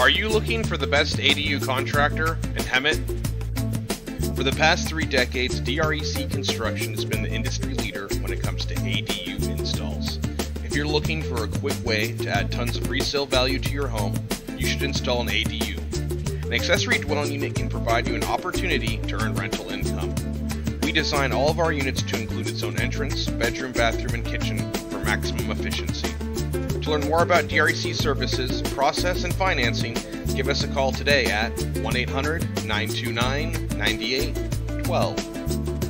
Are you looking for the best ADU contractor in Hemet? For the past three decades, DREC Construction has been the industry leader when it comes to ADU installs. If you're looking for a quick way to add tons of resale value to your home, you should install an ADU. An accessory dwelling unit can provide you an opportunity to earn rental income. We design all of our units to include its own entrance, bedroom, bathroom, and kitchen for maximum efficiency. To learn more about DREC services, process, and financing, give us a call today at 1 800 929 9812.